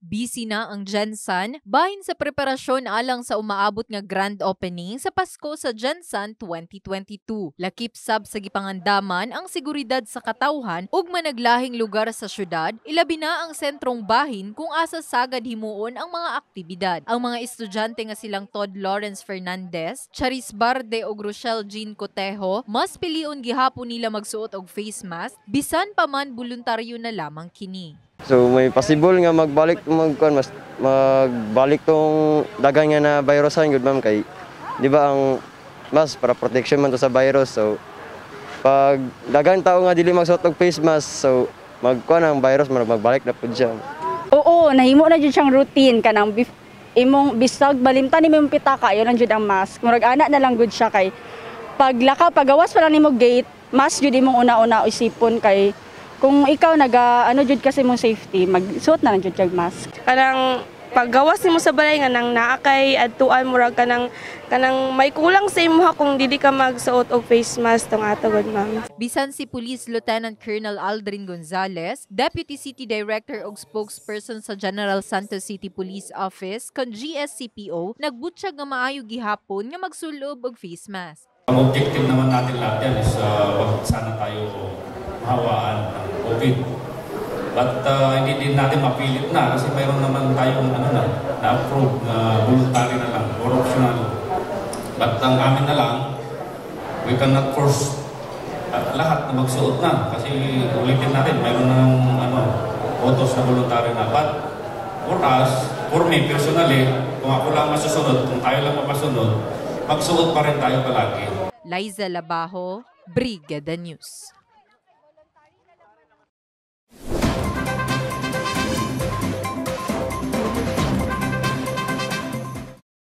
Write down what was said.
Busy na ang Gensan bahin sa preparasyon alang sa umaabot nga grand opening sa Pasko sa Gensan 2022. Lakip sab sa gipangandaman ang seguridad sa katawhan ug managlahing lugar sa syudad, ilabi na ang sentrong bahin kung asa sagad himuon ang mga aktibidad. Ang mga estudyante nga silang Todd Lawrence Fernandez, Charis Barde ug Rochelle Jean Cotejo, mas pilion gihapon nila magsuot og face mask bisan pa man voluntaryo na lamang kini. So may possible nga magbalik magkuan mas magbalik tong dagan nga na virusan gud ma'am kay di ba ang mas para protection man to sa virus so pag dagan tao nga dili magsuot og face mask so magkuan ang virus man magbalik na pud siya. Oo, nahimo na jud siyang routine kanang imong bisag balimtan nimo yung pitaka yun lang jud ang mask. Murag ana na lang gud siya kay paglakaw pagawas pa lang nimo gate, mask jud imong una-una isipon kay kung ikaw naga ano jud kasi mong safety, magsuot na lang jud kag mask. kanang paggawas nimo sa balay nga nang naakay adtuan murag kanang kanang may kulang sa imong kung dili ka magsuot og face mask tong ato gud ma'am. Bisan si Police Lieutenant Colonel Aldrin Gonzales, Deputy City Director ug spokesperson sa General Santos City Police Office kon GSCPO, nagbutsyag nga maayo gihapon nga magsulob og face mask. Ang objective naman natin lahat yan is uh, wag sana tayo mahawaan ng COVID. But uh, hindi din natin mapilit na kasi mayroon naman tayong ano na, na-approve na voluntary na lang or optional. But ang amin na lang, we cannot force uh, lahat na magsuot na kasi ulitin natin, mayroon ng ano, autos na voluntary na. But for us, for me personally, kung ako lang masusunod, kung tayo lang mapasunod, magsuot pa rin tayo palagi. Liza Labajo, Brigada News.